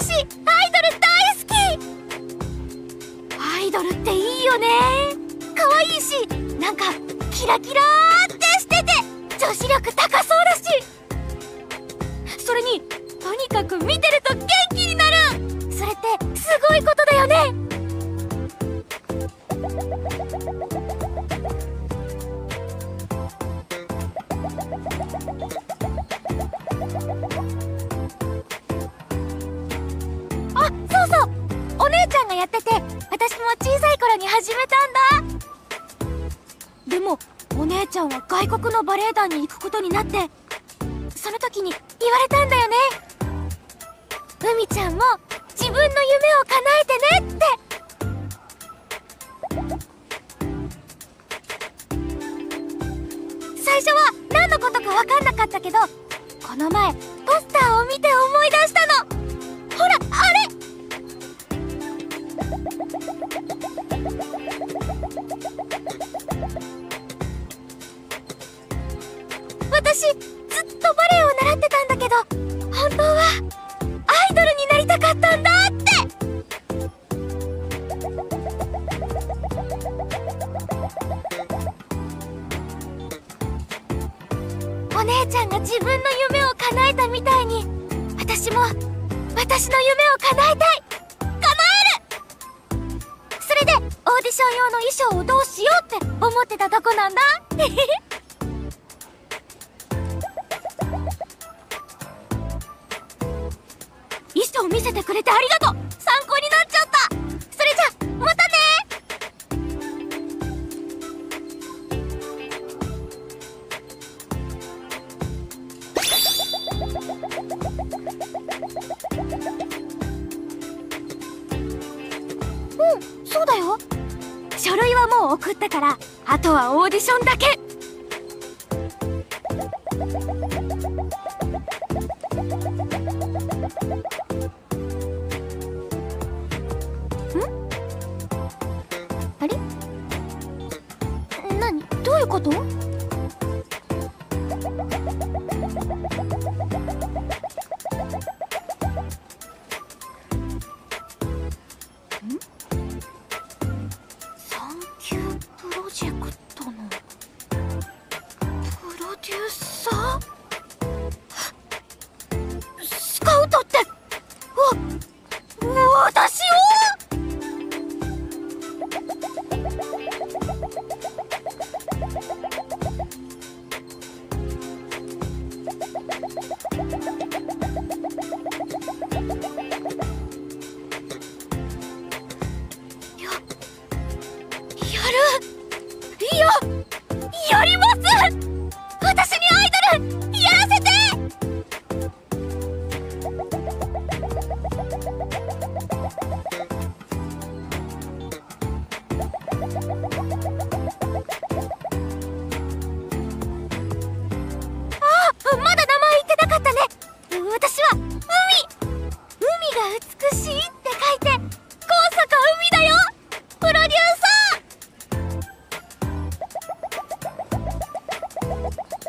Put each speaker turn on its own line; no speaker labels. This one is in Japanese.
私アイドル大好き。アイドルっていいよね。可愛いしなんかキラキラってしてて女子力高そうだし。それにとにかく見てると元気になる。それってすごいことだよね。姉ちゃんがやってて私も小さい頃に始めたんだ。でもお姉ちゃんは外国のバレエ団に行くことになってその時に言われたんだよね。海ちゃんも自分の夢を叶えてねって。最初は何のことか分かんなかったけどこの前ポスターを見て思い出したの。ほらあれお姉ちゃんが自分の夢を叶えたみたいに私も私の夢を叶えたい。叶える。それでオーディション用の衣装をどうしようって思ってたとこなんだ。衣装見せてくれてありがとう。書類はもう送ったからあとはオーディションだけ。ん？あれ？何？どういうこと？ジェクトのプロデューサー？まだ名前言ってなかったね。私は海。海が美しいって書いて高坂海だよ。プロデューサー。